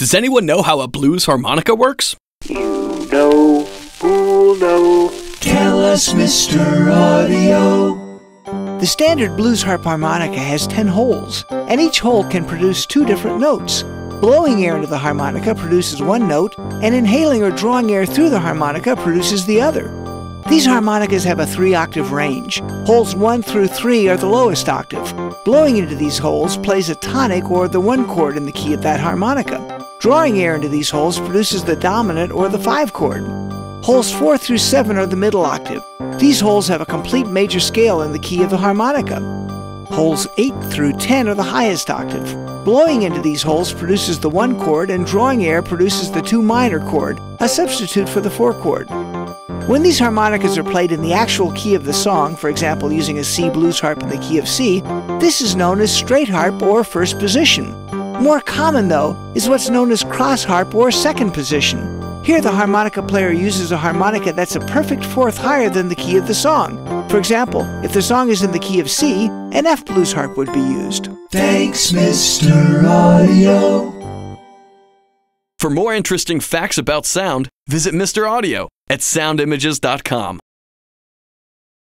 Does anyone know how a blues harmonica works? You know, who'll know? Tell us, Mr. Audio. The standard blues harp harmonica has 10 holes, and each hole can produce two different notes. Blowing air into the harmonica produces one note, and inhaling or drawing air through the harmonica produces the other. These harmonicas have a three octave range. Holes 1 through 3 are the lowest octave. Blowing into these holes plays a tonic or the 1 chord in the key of that harmonica. Drawing air into these holes produces the dominant or the 5 chord. Holes 4 through 7 are the middle octave. These holes have a complete major scale in the key of the harmonica. Holes 8 through 10 are the highest octave. Blowing into these holes produces the 1 chord, and drawing air produces the 2 minor chord, a substitute for the 4 chord. When these harmonicas are played in the actual key of the song, for example using a C blues harp in the key of C, this is known as straight harp or first position. More common, though, is what's known as cross harp or second position. Here, the harmonica player uses a harmonica that's a perfect fourth higher than the key of the song. For example, if the song is in the key of C, an F blues harp would be used. Thanks, Mr. Audio. For more interesting facts about sound, visit Mr. Audio at soundimages.com.